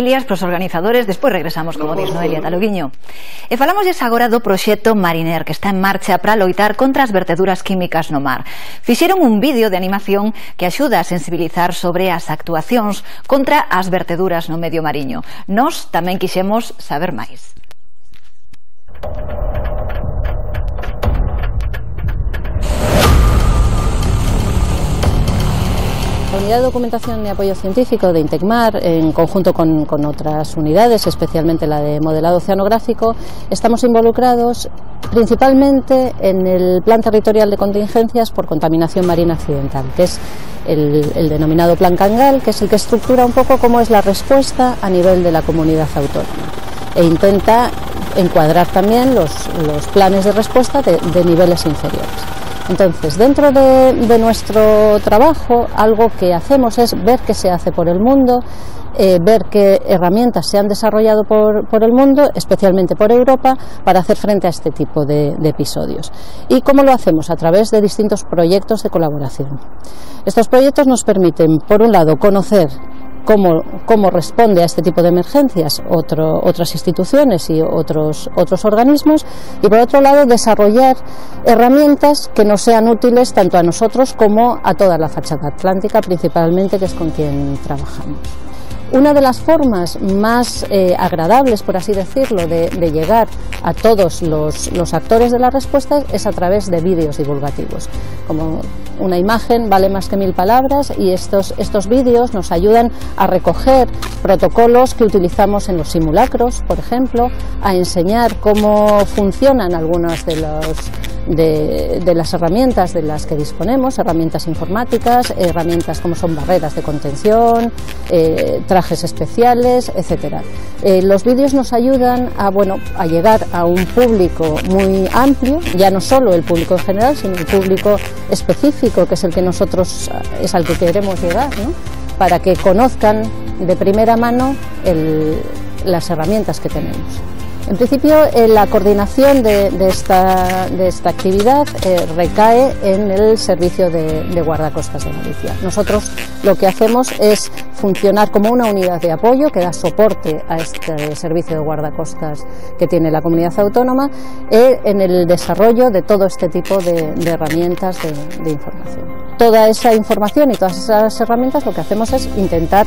familias, pros organizadores, despois regresamos como dis Noelia Taloguiño. E falamos des agora do proxecto Mariner que está en marcha para loitar contra as verteduras químicas no mar. Fixeron un vídeo de animación que axuda a sensibilizar sobre as actuacións contra as verteduras no medio mariño. Nos tamén quixemos saber máis. La Unidad de Documentación y Apoyo Científico de Intecmar, en conjunto con, otras unidades, especialmente la de modelado oceanográfico, estamos involucrados principalmente en el Plan Territorial de Contingencias por Contaminación Marina Accidental, que es el, denominado Plan Cangal, que es el que estructura un poco cómo es la respuesta a nivel de la comunidad autónoma e intenta encuadrar también los, planes de respuesta de niveles inferiores. Entonces, dentro de, nuestro trabajo, algo que hacemos es ver qué se hace por el mundo, eh, ver qué herramientas se han desarrollado por, el mundo, especialmente por Europa, para hacer frente a este tipo de episodios. ¿Y cómo lo hacemos? A través de distintos proyectos de colaboración. Estos proyectos nos permiten, por un lado, conocer cómo, responde a este tipo de emergencias otras instituciones y otros, otros organismos y por otro lado desarrollar herramientas que nos sean útiles tanto a nosotros como a toda la fachada atlántica principalmente que es con quien trabajamos. Una de las formas más eh, agradables, por así decirlo, de, llegar a todos los, actores de la respuesta es a través de vídeos divulgativos. Como una imagen vale más que mil palabras y estos, estos vídeos nos ayudan a recoger protocolos que utilizamos en los simulacros, por ejemplo, a enseñar cómo funcionan algunos de los de, las herramientas de las que disponemos, herramientas informáticas, herramientas como son barreras de contención, eh, trajes especiales, etcétera. Eh, los vídeos nos ayudan a, bueno, a llegar a un público muy amplio, ya no solo el público en general, sino el público específico, que es el que nosotros es al que queremos llegar, para que conozcan de primera mano las herramientas que tenemos. En principio, eh, la coordinación de, esta, actividad eh, recae en el Servicio de, Guardacostas de Galicia. Nosotros lo que hacemos es funcionar como una unidad de apoyo que da soporte a este servicio de guardacostas que tiene la comunidad autónoma e en el desarrollo de todo este tipo de, herramientas de información. Toda esa información y todas esas herramientas lo que hacemos es intentar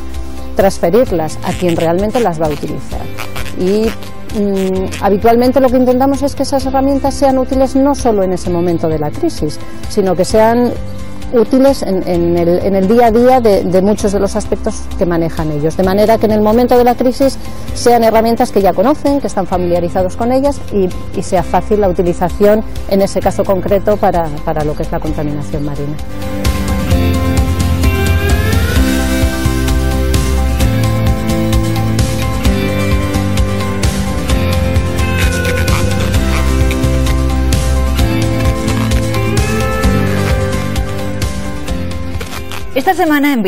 transferirlas a quien realmente las va a utilizar. Y Mm, habitualmente lo que intentamos es que esas herramientas sean útiles no solo en ese momento de la crisis, sino que sean útiles en, el, día a día de, muchos de los aspectos que manejan ellos. De manera que en el momento de la crisis sean herramientas que ya conocen, que están familiarizados con ellas y, sea fácil la utilización en ese caso concreto para lo que es la contaminación marina. Esta semana en